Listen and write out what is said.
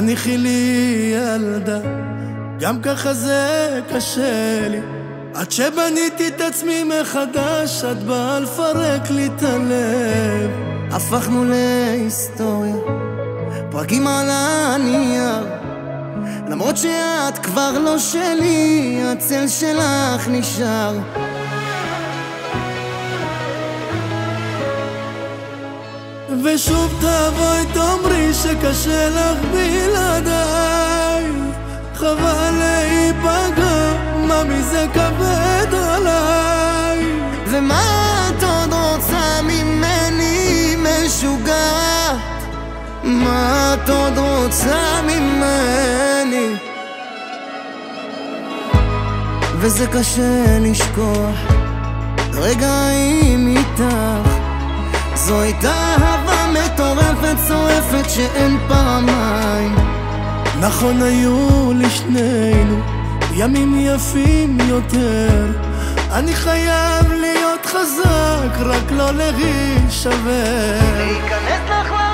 הניחי לי ילדה, גם ככה זה קשה לי. עד שבניתי את עצמי מחדש, את באה לפרק לי את הלב. הפכנו להיסטוריה, פרקים על הנייר. למרות שאת כבר לא שלי, הצל שלך נשאר. ושוב תבואי תאמרי שקשה לך בלעדיי חבל להיפגע, מה מזה כבד עליי ומה את עוד רוצה ממני משוגעת? מה את עוד רוצה ממני? וזה קשה לשכוח רגעים איתך זו הייתה שאין פעמיים. נכון היו לשנינו ימים יפים יותר. אני חייב להיות חזק, רק לא להישבר. להיכנס לך